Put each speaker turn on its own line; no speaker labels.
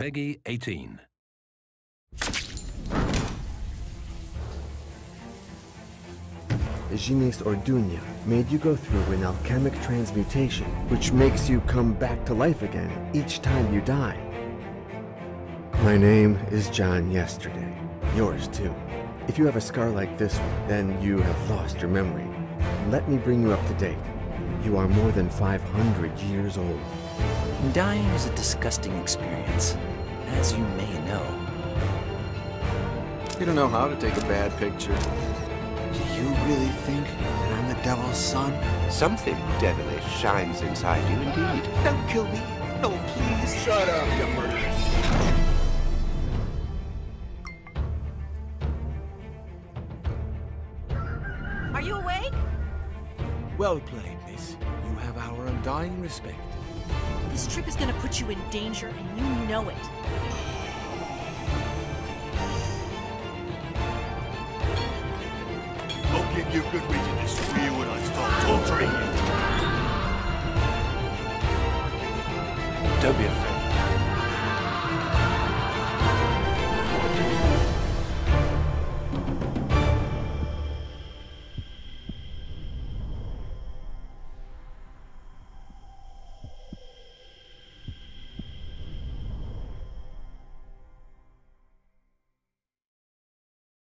Peggy 18.
Eugenius Orduña made you go through an alchemic transmutation, which makes you come back to life again each time you die. My name is John Yesterday. Yours too. If you have a scar like this one, then you have lost your memory. Let me bring you up to date. You are more than 500 years old.
Dying is a disgusting experience, as you may know.
You don't know how to take a bad picture.
Do you really think that I'm the devil's son?
Something devilish shines inside you indeed.
Don't kill me. No, please.
Shut up, you murderers.
Are you awake?
Well played, miss. You have our undying respect.
This trip is gonna put you in danger, and you know it.
I'll give you a good reason to squeal when I start torturing you.
Don't be afraid.